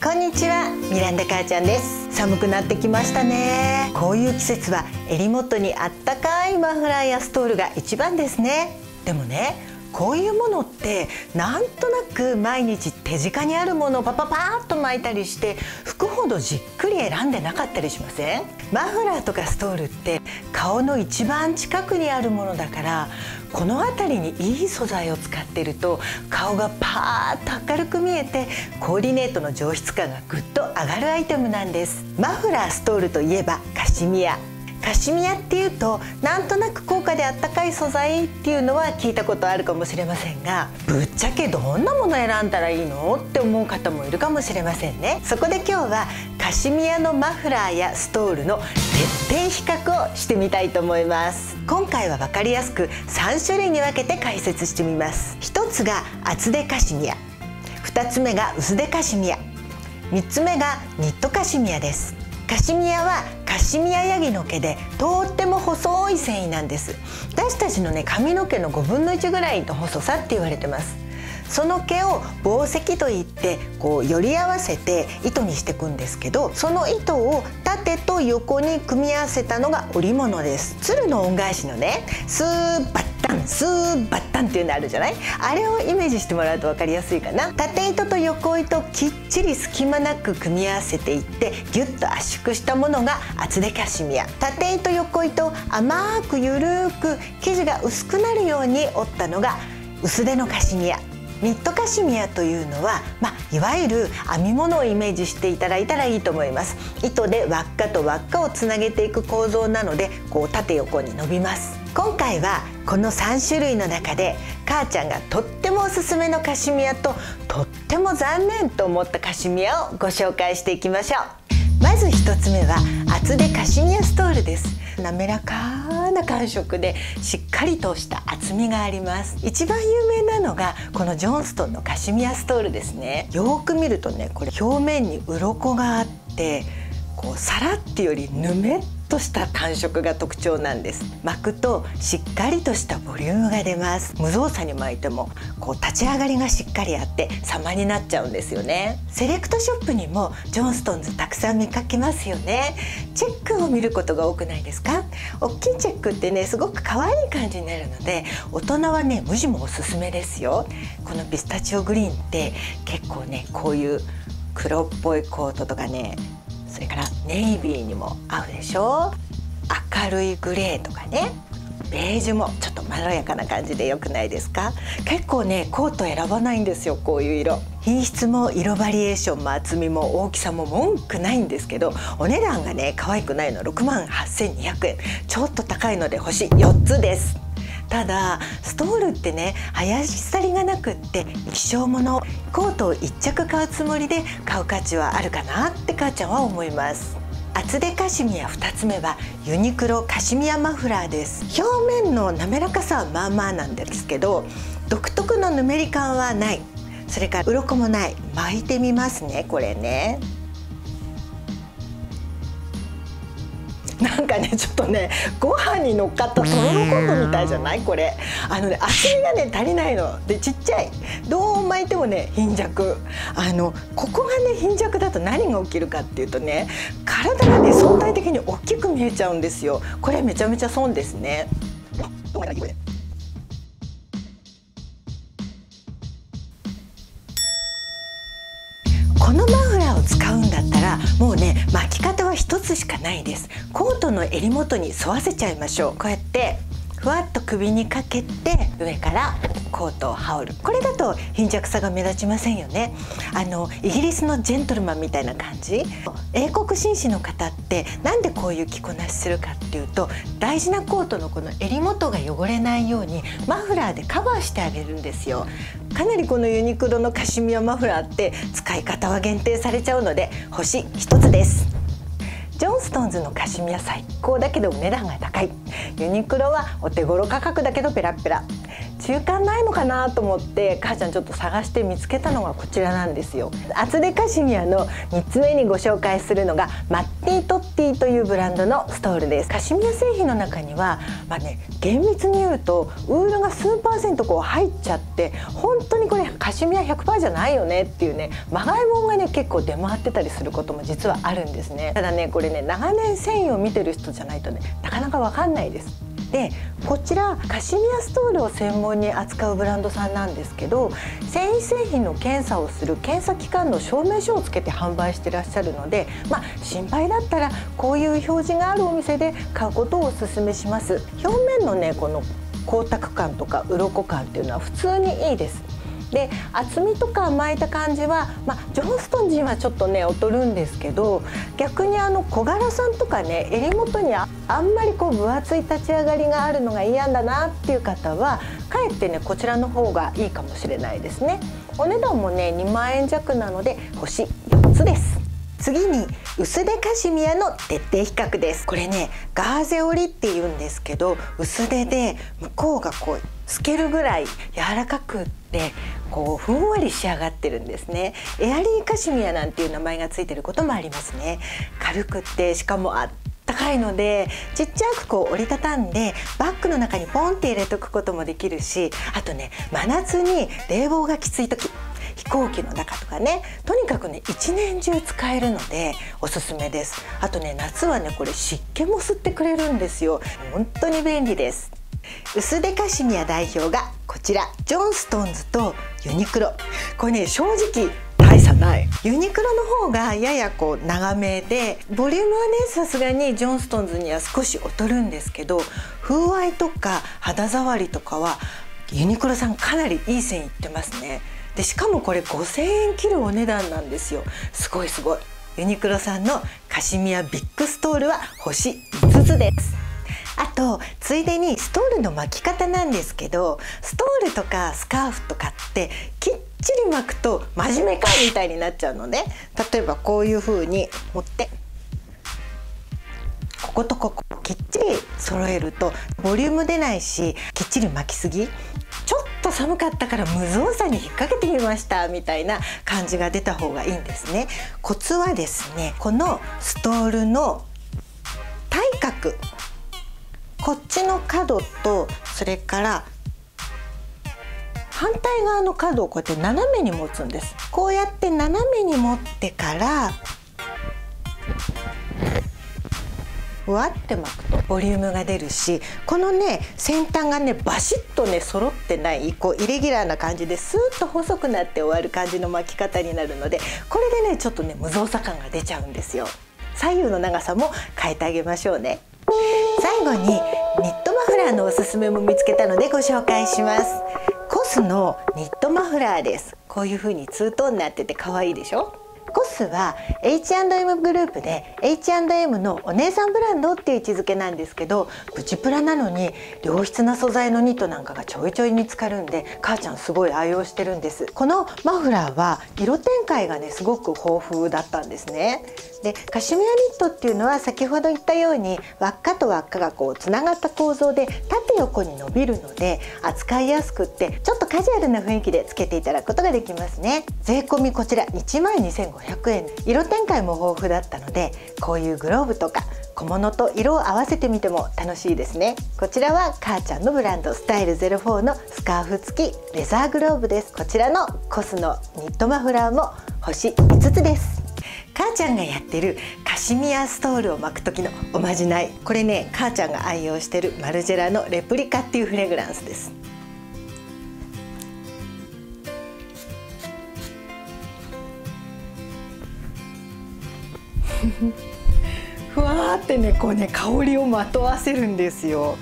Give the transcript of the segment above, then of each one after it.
こんにちはミランダ母ちゃんです。寒くなってきましたね。こういう季節は襟元にあったかいマフラーやストールが一番ですね。でもねこういうものってなんとなく毎日手近にあるものをパパパーッと巻いたりして服ほどじっくり選んでなかったりしません？マフラーとかストールって顔の一番近くにあるものだからこの辺りにいい素材を使っていると顔がパーッと明るく見えてコーディネートの上質感がぐっと上がるアイテムなんです。マフラーストールといえばカシミヤ。カシミヤっていうとなんとなく高価であったかい素材っていうのは聞いたことあるかもしれませんがぶっちゃけどんなもの選んだらいいのって思う方もいるかもしれませんね。そこで今日はカシミヤのマフラーやストールの徹底比較をしてみたいと思います。今回は分かりやすく3種類に分けて解説してみます。1つが厚手カシミヤ。2つ目が薄手カシミヤ。3つ目がニットカシミヤです。カシミヤはカシミヤヤギの毛でとっても細い繊維なんです。私たちのね髪の毛の5分の1ぐらいの細さって言われてます。その毛を紡績といってこうより合わせて糸にしていくんですけどその糸を縦と横に組み合わせたのが織物です。鶴の恩返しのねスーバッタンスーバッタンっていうのあるじゃない？あれをイメージしてもらうと分かりやすいかな。縦糸と横糸きっちり隙間なく組み合わせていってギュッと圧縮したものが厚手カシミヤ。縦糸横糸甘くゆるく生地が薄くなるように折ったのが薄手のカシミヤ。ニットカシミヤというのは、まあ、いわゆる編み物をイメージしていただいたらいいと思います。糸で輪っかと輪っかをつなげていく構造なのでこう縦横に伸びます。今回はこの3種類の中で母ちゃんがとってもおすすめのカシミヤととっても残念と思ったカシミヤをご紹介していきましょう。まず1つ目は厚手カシミヤストールです。滑らかな感触でしっかりとした厚みがあります。一番有名なのがこのジョンストンのカシミヤストールですね。よく見るとねこれ表面に鱗があってこうさらってよりぬめっとした感触が特徴なんです。巻くとしっかりとしたボリュームが出ます。無造作に巻いてもこう立ち上がりがしっかりあって様になっちゃうんですよね。セレクトショップにもジョンストンズたくさん見かけますよね。チェックを見ることが多くないですか？大きいチェックってねすごく可愛い感じになるので大人はね無地もおすすめですよ。このピスタチオグリーンって結構ねこういう黒っぽいコートとかねそれからネイビーにも合うでしょ？明るいグレーとかね。ベージュもちょっとまろやかな感じで良くないですか？結構ねコート選ばないんですよこういう色。品質も色バリエーションも厚みも大きさも文句ないんですけどお値段がね可愛くないの6万8200円。ちょっと高いので星4つです。ただストールってね林さりがなくって希少物コートを1着買うつもりで買う価値はあるかなって母ちゃんは思います。厚手カシミヤ2つ目はユニクロカシミヤマフラーです。表面の滑らかさはまあまあなんですけど独特のぬめり感はない。それから鱗もない。巻いてみますねこれね。なんかねちょっとねご飯に乗っかったとろろ昆布みたいじゃない？これ。あのね厚みがね足りないのでちっちゃい。どう巻いてもね貧弱。あのここがね貧弱だと何が起きるかっていうとね体がね相対的に大きく見えちゃうんですよ。これめちゃめちゃ損ですね。このマフラーを使うんだったらもうね巻き方は一つしかないですトの襟元に沿わせちゃいましょう。こうやってふわっと首にかけて上からコートを羽織る。これだと貧弱さが目立ちませんよね。あのイギリスのジェントルマンみたいな感じ。英国紳士の方ってなんでこういう着こなしするかっていうと大事なコートのこの襟元が汚れないようにマフラーでカバーしてあげるんですよ。かなりこのユニクロのカシミヤマフラーって使い方は限定されちゃうので星1つです。ンストンズのカシミヤ最高だけど値段が高い。ユニクロはお手頃価格だけどペラペラ。中間ないのかなと思って母ちゃんちょっと探して見つけたのがこちらなんですよ。厚手カシミヤの3つ目にご紹介するのがマッティトッティというブランドのストールです。カシミヤ製品の中にはまあね厳密に言うとウールが数パーセントこう入っちゃって本当にこれカシミヤ100%じゃないよねっていうねまがいもんがね結構出回ってたりすることも実はあるんですね。ただねこれね長年繊維を見てる人じゃないとねなかなかわかんないです。でこちらカシミヤストールを専門に扱うブランドさんなんですけど繊維製品の検査をする検査機関の証明書をつけて販売してらっしゃるのでまあ心配だったらこういう表示があるお店で買うことをお勧めします。表面のねこの光沢感とか鱗感っていうのは普通にいいです。で厚みとか巻いた感じは、まあ、ジョンストンジはちょっとね劣るんですけど逆にあの小柄さんとかね襟元にあんまりこう分厚い立ち上がりがあるのが嫌だなっていう方はかえってねこちらの方がいいかもしれないですね。お値段もね2万円弱なので星4つです。次に薄手カシミヤの徹底比較です。これねガーゼ織りって言うんですけど薄手で向こうがこう透けるぐらい柔らかくってこうふんわり仕上がってるんですね。エアリーカシミヤなんていう名前がついてることもありますね。軽くってしかもあ高いのでちっちゃくこう折りたたんでバッグの中にポンって入れとくこともできるしあとね真夏に冷房がきつい時行機の中とかねとにかくね一年中使えるのでおすすめです。あとね夏はねこれ湿気も吸ってくれるんですよ。本当に便利です。薄手カシミヤ代表がこちらジョンストンズとユニクロ。これね正直大差ない。ユニクロの方がややこう長めでボリュームはねさすがにジョンストンズには少し劣るんですけど風合いとか肌触りとかはユニクロさんかなりいい線いってますね。でしかもこれ5,000円切るお値段なんですよ。すごいすごい。ユニクロさんのカシミヤビッグストールは星5つです。あとついでにストールの巻き方なんですけどストールとかスカーフとかってきっちり巻くと真面目かみたいになっちゃうので例えばこういう風に持ってこことここきっちり揃えるとボリューム出ないしきっちり巻きすぎ。寒かったから無造作に引っ掛けてみましたみたいな感じが出た方がいいんですね。コツはですねこのストールの体角。こっちの角とそれから反対側の角をこうやって斜めに持つんです。こうやって斜めに持ってからふわって巻くとボリュームが出るしこのね先端がねバシッとね揃ってないこうイレギュラーな感じでスーッと細くなって終わる感じの巻き方になるのでこれでねちょっとね無造作感が出ちゃうんですよ。左右の長さも変えてあげましょうね。最後にニットマフラーのおすすめも見つけたのでご紹介します。コスのニットマフラーです。こういう風にツートーンになってて可愛いでしょ？コスは H&M グループで H&M のお姉さんブランドっていう位置づけなんですけどプチプラなのに良質な素材のニットなんかがちょいちょい見つかるんで母ちゃんすごい愛用してるんです。このマフラーは色展開がねすごく豊富だったんですね。でカシミヤニットっていうのは先ほど言ったように輪っかと輪っかがこうつながった構造で縦横に伸びるので扱いやすくってちょっとカジュアルな雰囲気でつけていただくことができますね。税込こちら1万2500円。色展開も豊富だったのでこういうグローブとか小物と色を合わせてみても楽しいですね。こちらは母ちゃんのブランドスタイル04のスカーフ付きレザーグローブです。こちらのコスのニットマフラーも星5つです。母ちゃんがやってるカシミヤストールを巻く時のおまじない。これね母ちゃんが愛用してるマルジェラのレプリカっていうフレグランスです。ふわーってねこうね香りをまとわせるんですよ。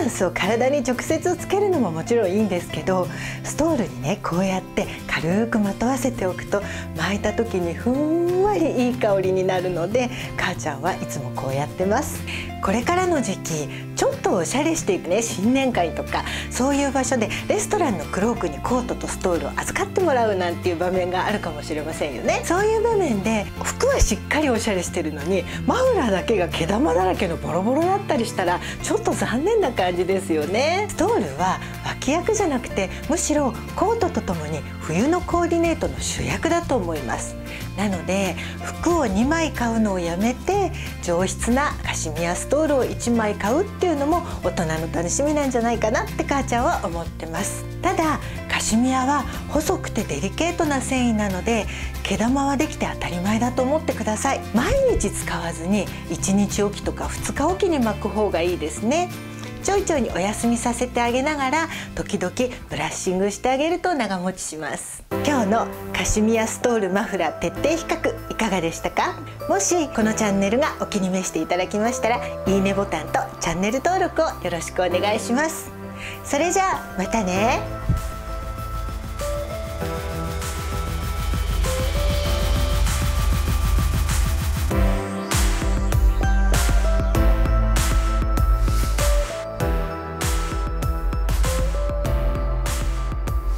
ランスを体に直接つけるのももちろんいいんですけどストールにねこうやって軽くまとわせておくと巻いた時にふんわりいい香りになるので母ちゃんはいつもこうやってます。これからの時期ちょっとおしゃれしていくね新年会とかそういう場所でレストランのクロークにコートとストールを預かってもらうなんていう場面があるかもしれませんよね。そういう場面で服はしっかりおしゃれしてるのにマフラーだけが毛玉だらけのボロボロだったりしたらちょっと残念な感じですよね。ストールは脇役じゃなくてむしろコートとともに冬のコーディネートの主役だと思います。なので服を2枚買うのをやめて上質なカシミヤストールを1枚買うっていうのも大人の楽しみなんじゃないかなって母ちゃんは思ってます。ただカシミヤは細くてデリケートな繊維なので毛玉はできて当たり前だと思ってください。毎日使わずに1日おきとか2日おきに巻く方がいいですね。ちょいちょいにお休みさせてあげながら時々ブラッシングしてあげると長持ちします。今日のカシミヤストールマフラー徹底比較いかがでしたか？もしこのチャンネルがお気に召していただきましたらいいねボタンとチャンネル登録をよろしくお願いします。それじゃあまたね。